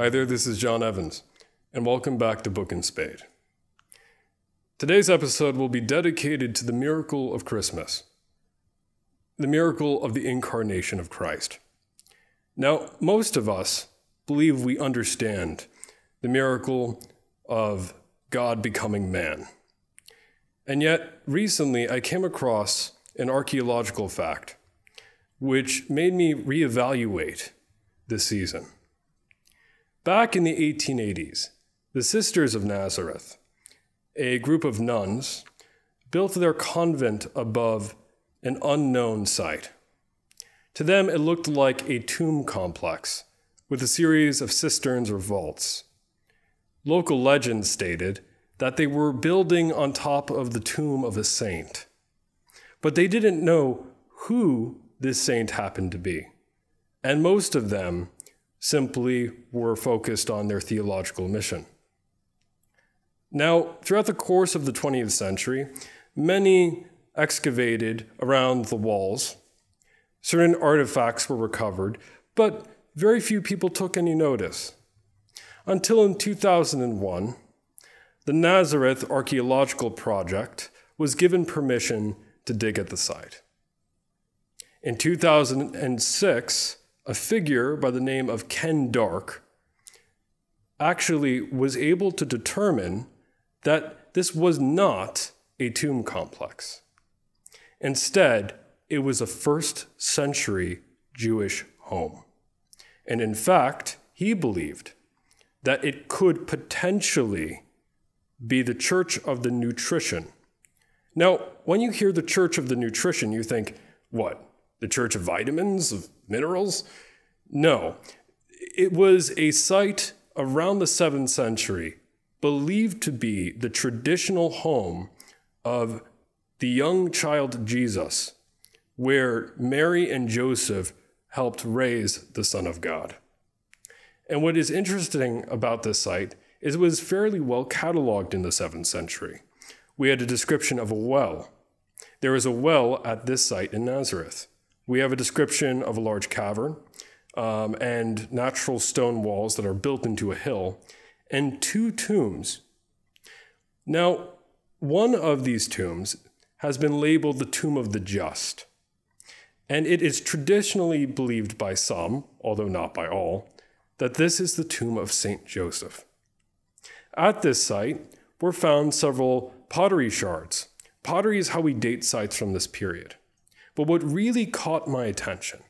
Hi there, this is John Evans, and welcome back to Book and Spade. Today's episode will be dedicated to the miracle of Christmas, the miracle of the incarnation of Christ. Now, most of us believe we understand the miracle of God becoming man. And yet, recently I came across an archaeological fact which made me reevaluate this season. Back in the 1880s, the Sisters of Nazareth, a group of nuns, built their convent above an unknown site. To them, it looked like a tomb complex with a series of cisterns or vaults. Local legend stated that they were building on top of the tomb of a saint, but they didn't know who this saint happened to be. And most of them simply were focused on their theological mission. Now, throughout the course of the 20th century, many excavated around the walls. Certain artifacts were recovered, but very few people took any notice. Until in 2001, the Nazareth Archaeological Project was given permission to dig at the site. In 2006, a figure by the name of Ken Dark actually was able to determine that this was not a tomb complex. Instead, it was a first century Jewish home. And in fact, he believed that it could potentially be the church of the nutrition. Now, when you hear the church of the nutrition, you think, what? The church of vitamins, of minerals? No. It was a site around the 7th century believed to be the traditional home of the young child Jesus, where Mary and Joseph helped raise the Son of God. And what is interesting about this site is it was fairly well cataloged in the 7th century. We had a description of a well. There is a well at this site in Nazareth. We have a description of a large cavern um, and natural stone walls that are built into a hill, and two tombs. Now, one of these tombs has been labeled the Tomb of the Just, and it is traditionally believed by some, although not by all, that this is the tomb of Saint Joseph. At this site were found several pottery shards. Pottery is how we date sites from this period. But what really caught my attention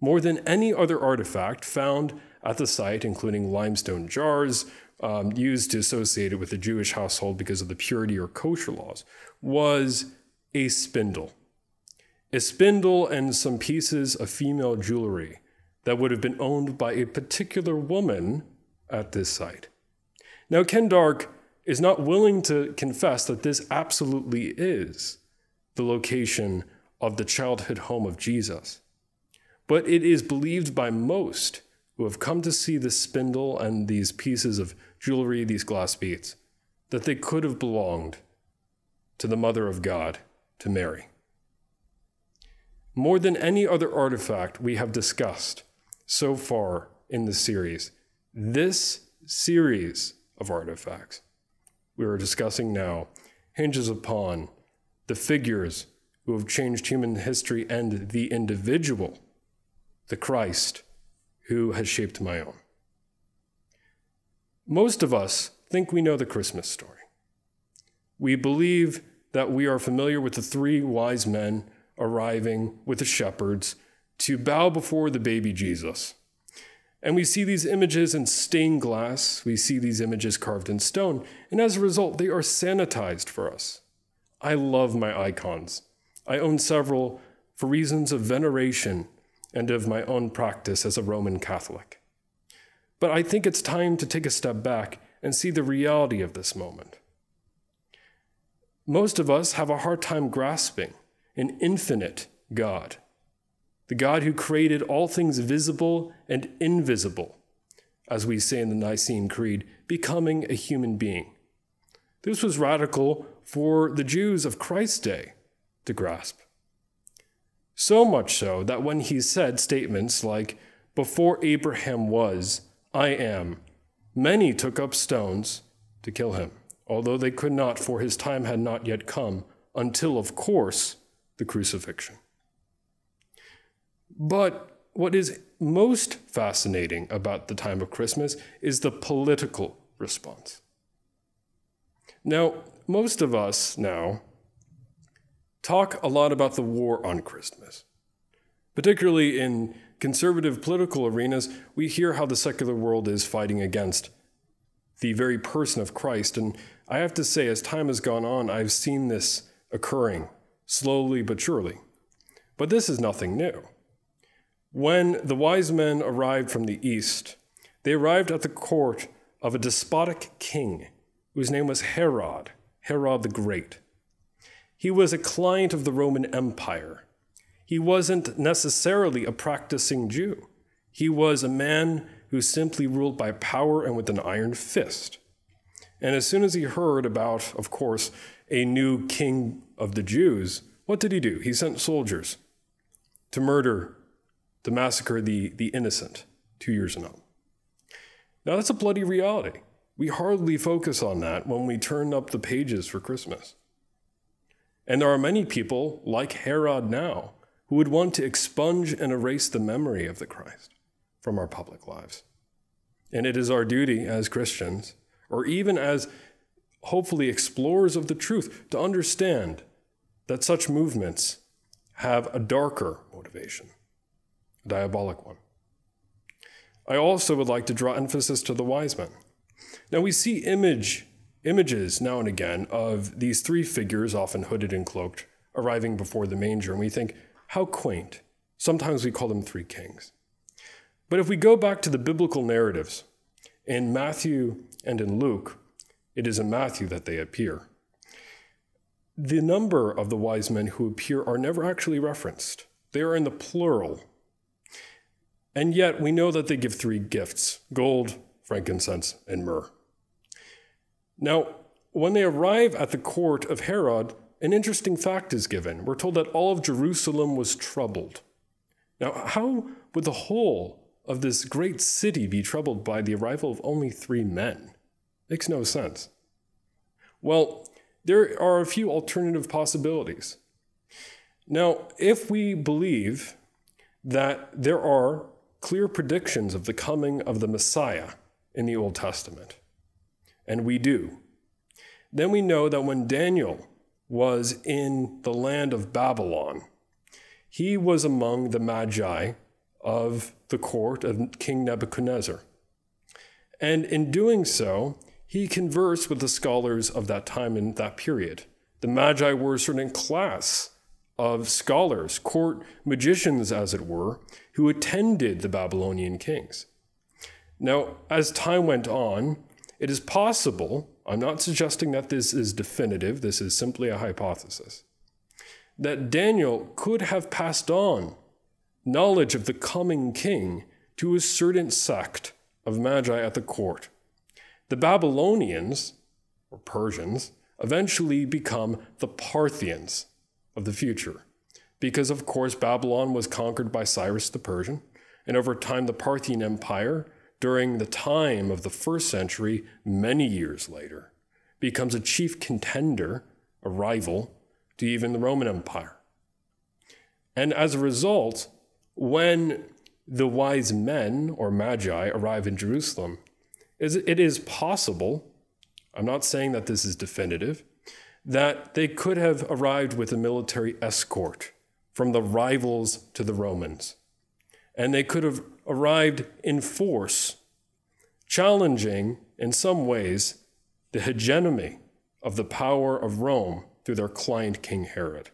more than any other artifact found at the site, including limestone jars um, used to associate it with the Jewish household because of the purity or kosher laws, was a spindle. A spindle and some pieces of female jewelry that would have been owned by a particular woman at this site. Now, Ken Dark is not willing to confess that this absolutely is the location of the childhood home of Jesus. But it is believed by most who have come to see this spindle and these pieces of jewelry, these glass beads, that they could have belonged to the Mother of God, to Mary. More than any other artifact we have discussed so far in the series, this series of artifacts we are discussing now hinges upon the figures who have changed human history and the individual the Christ who has shaped my own. Most of us think we know the Christmas story. We believe that we are familiar with the three wise men arriving with the shepherds to bow before the baby Jesus. And we see these images in stained glass, we see these images carved in stone, and as a result, they are sanitized for us. I love my icons. I own several for reasons of veneration and of my own practice as a Roman Catholic. But I think it's time to take a step back and see the reality of this moment. Most of us have a hard time grasping an infinite God, the God who created all things visible and invisible, as we say in the Nicene Creed, becoming a human being. This was radical for the Jews of Christ's day to grasp. So much so that when he said statements like, Before Abraham was, I am, many took up stones to kill him, although they could not, for his time had not yet come, until, of course, the crucifixion. But what is most fascinating about the time of Christmas is the political response. Now, most of us now talk a lot about the war on Christmas. Particularly in conservative political arenas, we hear how the secular world is fighting against the very person of Christ. And I have to say, as time has gone on, I've seen this occurring slowly but surely. But this is nothing new. When the wise men arrived from the east, they arrived at the court of a despotic king whose name was Herod, Herod the Great. He was a client of the Roman Empire. He wasn't necessarily a practicing Jew. He was a man who simply ruled by power and with an iron fist. And as soon as he heard about, of course, a new king of the Jews, what did he do? He sent soldiers to murder, to massacre the, the innocent two years ago. Now, that's a bloody reality. We hardly focus on that when we turn up the pages for Christmas. And there are many people, like Herod now, who would want to expunge and erase the memory of the Christ from our public lives. And it is our duty as Christians, or even as hopefully explorers of the truth, to understand that such movements have a darker motivation, a diabolic one. I also would like to draw emphasis to the wise men. Now we see image images now and again of these three figures, often hooded and cloaked, arriving before the manger, and we think, how quaint. Sometimes we call them three kings. But if we go back to the biblical narratives, in Matthew and in Luke, it is in Matthew that they appear. The number of the wise men who appear are never actually referenced, they are in the plural. And yet we know that they give three gifts gold, frankincense, and myrrh. Now, when they arrive at the court of Herod, an interesting fact is given. We're told that all of Jerusalem was troubled. Now, how would the whole of this great city be troubled by the arrival of only three men? Makes no sense. Well, there are a few alternative possibilities. Now, if we believe that there are clear predictions of the coming of the Messiah in the Old Testament, and we do, then we know that when Daniel was in the land of Babylon, he was among the Magi of the court of King Nebuchadnezzar. And in doing so, he conversed with the scholars of that time and that period. The Magi were a certain class of scholars, court magicians, as it were, who attended the Babylonian kings. Now, as time went on, it is possible, I'm not suggesting that this is definitive, this is simply a hypothesis, that Daniel could have passed on knowledge of the coming king to a certain sect of magi at the court. The Babylonians, or Persians, eventually become the Parthians of the future, because of course Babylon was conquered by Cyrus the Persian, and over time the Parthian Empire, during the time of the first century, many years later, becomes a chief contender, a rival, to even the Roman Empire. And as a result, when the wise men or magi arrive in Jerusalem, it is possible, I'm not saying that this is definitive, that they could have arrived with a military escort from the rivals to the Romans. And they could have arrived in force, challenging, in some ways, the hegemony of the power of Rome through their client King Herod.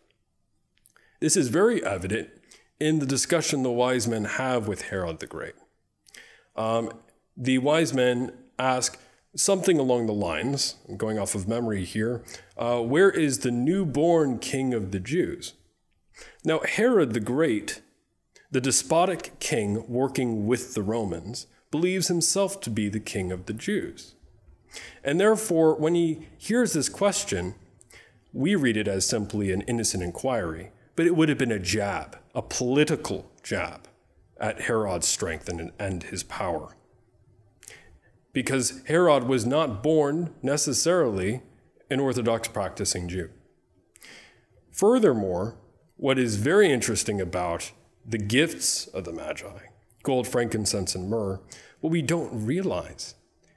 This is very evident in the discussion the wise men have with Herod the Great. Um, the wise men ask something along the lines, I'm going off of memory here, uh, where is the newborn king of the Jews? Now, Herod the Great, the despotic king working with the Romans, believes himself to be the king of the Jews. And therefore, when he hears this question, we read it as simply an innocent inquiry but it would have been a jab, a political jab at Herod's strength and, and his power. because Herod was not born necessarily an Orthodox practicing Jew. Furthermore, what is very interesting about the gifts of the Magi, gold, frankincense, and myrrh, what we don't realize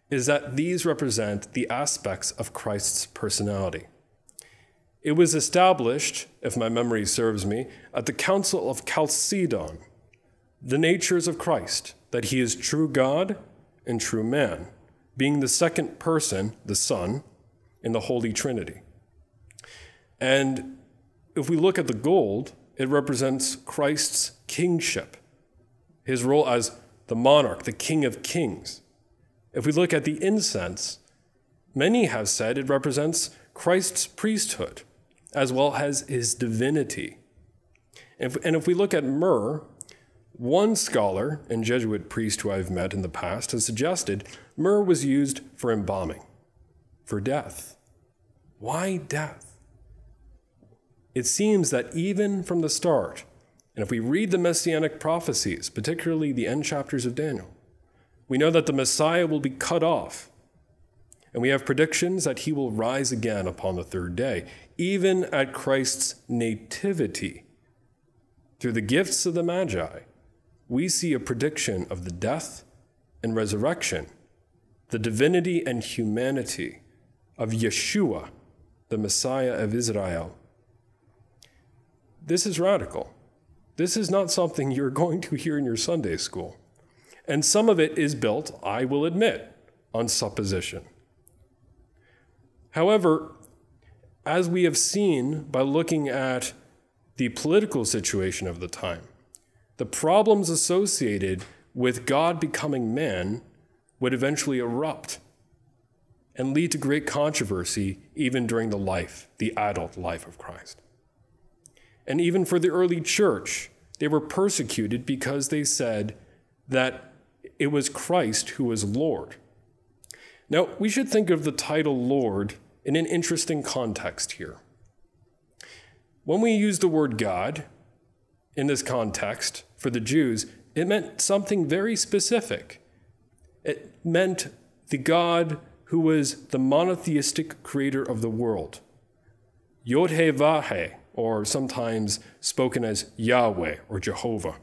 is that these represent the aspects of Christ's personality. It was established, if my memory serves me, at the Council of Chalcedon, the natures of Christ, that he is true God and true man, being the second person, the Son, in the Holy Trinity. And if we look at the gold, it represents Christ's kingship, his role as the monarch, the king of kings. If we look at the incense, many have said it represents Christ's priesthood as well as his divinity. And if, and if we look at myrrh, one scholar and Jesuit priest who I've met in the past has suggested myrrh was used for embalming, for death. Why death? It seems that even from the start, and if we read the messianic prophecies, particularly the end chapters of Daniel, we know that the Messiah will be cut off. And we have predictions that he will rise again upon the third day, even at Christ's nativity. Through the gifts of the Magi, we see a prediction of the death and resurrection, the divinity and humanity of Yeshua, the Messiah of Israel. This is radical. This is not something you're going to hear in your Sunday school. And some of it is built, I will admit, on supposition. However, as we have seen by looking at the political situation of the time, the problems associated with God becoming man would eventually erupt and lead to great controversy even during the life, the adult life of Christ. And even for the early church, they were persecuted because they said that it was Christ who was Lord. Now, we should think of the title Lord in an interesting context here. When we use the word God in this context, for the Jews, it meant something very specific. It meant the God who was the monotheistic creator of the world. Yod He Vahe, or sometimes spoken as Yahweh or Jehovah.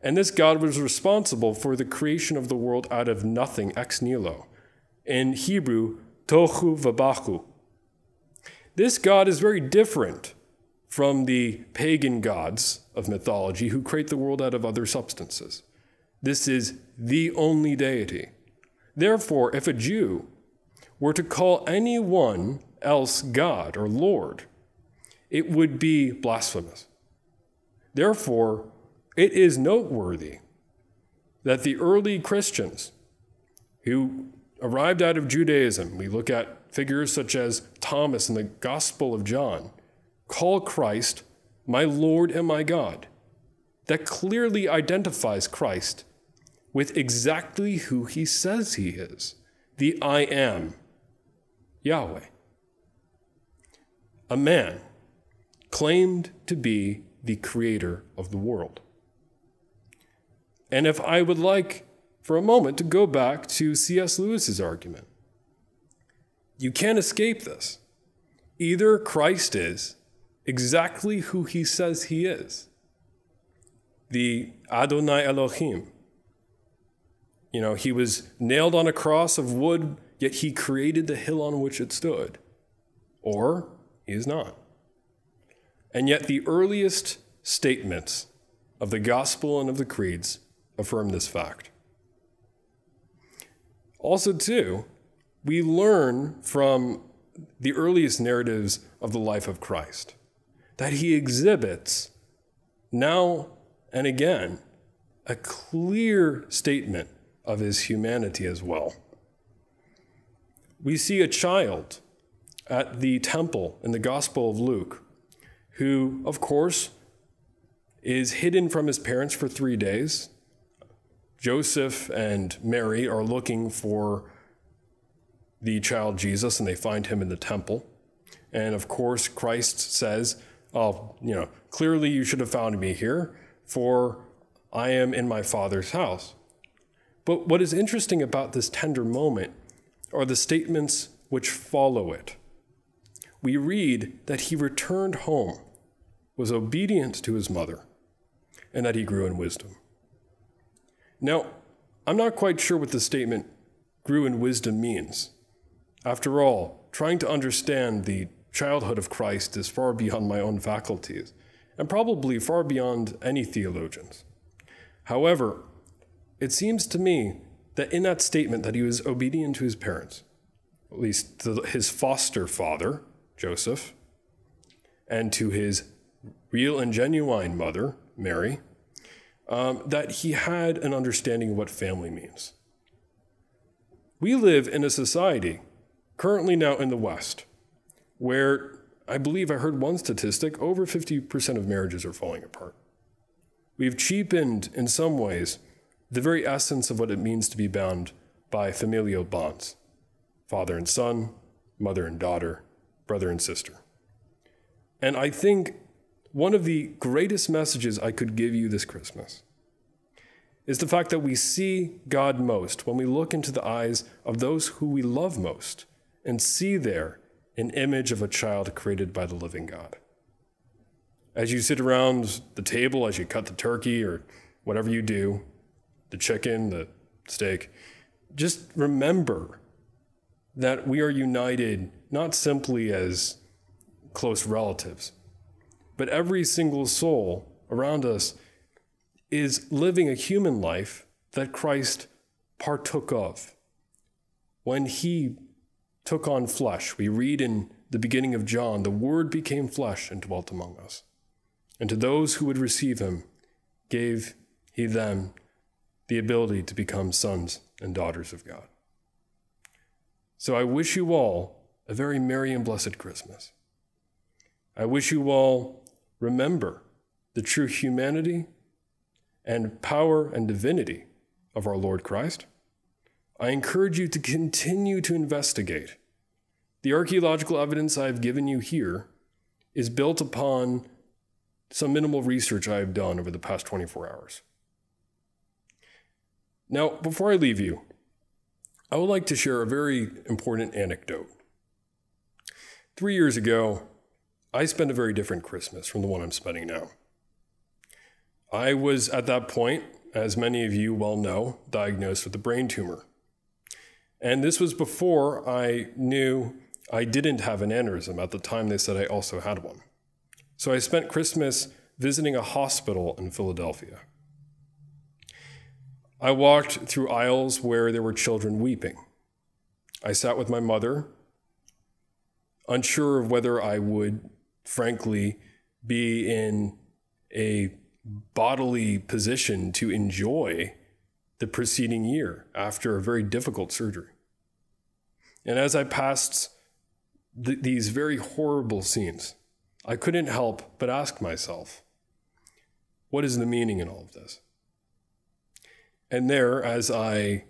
And this God was responsible for the creation of the world out of nothing, ex nihilo. In Hebrew, tohu vabahu. This God is very different from the pagan gods of mythology who create the world out of other substances. This is the only deity. Therefore, if a Jew were to call anyone else God or Lord, it would be blasphemous. Therefore, it is noteworthy that the early Christians who arrived out of Judaism, we look at figures such as Thomas in the Gospel of John, call Christ my Lord and my God. That clearly identifies Christ with exactly who he says he is the I am, Yahweh. A man claimed to be the creator of the world. And if I would like for a moment to go back to C.S. Lewis's argument, you can't escape this. Either Christ is exactly who he says he is the Adonai Elohim. You know, he was nailed on a cross of wood, yet he created the hill on which it stood. Or he is not. And yet, the earliest statements of the gospel and of the creeds affirm this fact. Also, too, we learn from the earliest narratives of the life of Christ that he exhibits now and again a clear statement of his humanity as well. We see a child at the temple in the Gospel of Luke who, of course, is hidden from his parents for three days. Joseph and Mary are looking for the child Jesus and they find him in the temple. And of course, Christ says, Oh, you know, clearly you should have found me here, for I am in my Father's house. But what is interesting about this tender moment are the statements which follow it. We read that he returned home, was obedient to his mother, and that he grew in wisdom. Now, I'm not quite sure what the statement grew in wisdom means. After all, trying to understand the childhood of Christ is far beyond my own faculties, and probably far beyond any theologians. However, it seems to me that in that statement that he was obedient to his parents, at least to his foster father, Joseph, and to his real and genuine mother, Mary, um, that he had an understanding of what family means. We live in a society, currently now in the West, where I believe I heard one statistic over 50% of marriages are falling apart. We've cheapened, in some ways, the very essence of what it means to be bound by familial bonds father and son, mother and daughter, brother and sister. And I think one of the greatest messages I could give you this Christmas is the fact that we see God most when we look into the eyes of those who we love most and see there an image of a child created by the living God. As you sit around the table, as you cut the turkey or whatever you do, the chicken, the steak, just remember that we are united not simply as close relatives, but every single soul around us is living a human life that Christ partook of. When he took on flesh. We read in the beginning of John, the Word became flesh and dwelt among us. And to those who would receive him, gave he them the ability to become sons and daughters of God. So I wish you all a very merry and blessed Christmas. I wish you all remember the true humanity and power and divinity of our Lord Christ. I encourage you to continue to investigate the archaeological evidence I've given you here is built upon some minimal research I have done over the past 24 hours. Now, before I leave you, I would like to share a very important anecdote. Three years ago, I spent a very different Christmas from the one I'm spending now. I was at that point, as many of you well know, diagnosed with a brain tumor. And this was before I knew I didn't have an aneurysm. At the time, they said I also had one. So I spent Christmas visiting a hospital in Philadelphia. I walked through aisles where there were children weeping. I sat with my mother, unsure of whether I would, frankly, be in a bodily position to enjoy the preceding year after a very difficult surgery. And as I passed th- these very horrible scenes, I couldn't help but ask myself, what is the meaning in all of this? And there, as I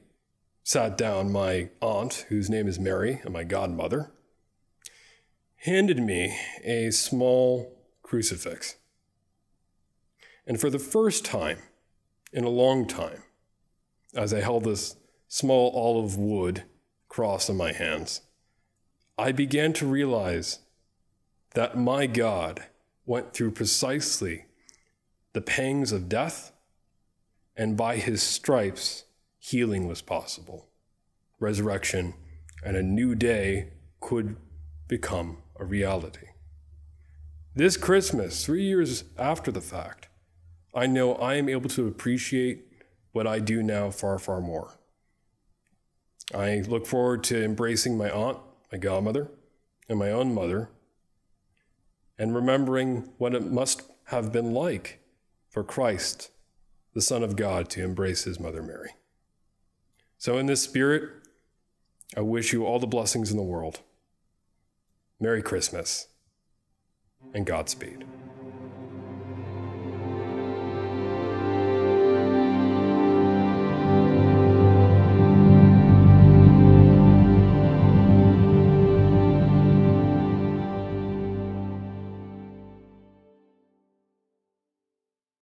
sat down, my aunt, whose name is Mary, and my godmother, handed me a small crucifix. And for the first time in a long time, as I held this small olive wood cross in my hands, I began to realize that my God went through precisely the pangs of death, and by his stripes, healing was possible. Resurrection and a new day could become a reality. This Christmas, three years after the fact, I know I am able to appreciate what I do now far, far more. I look forward to embracing my aunt my godmother, and my own mother, and remembering what it must have been like for Christ, the Son of God, to embrace his mother Mary. So, in this spirit, I wish you all the blessings in the world. Merry Christmas and Godspeed.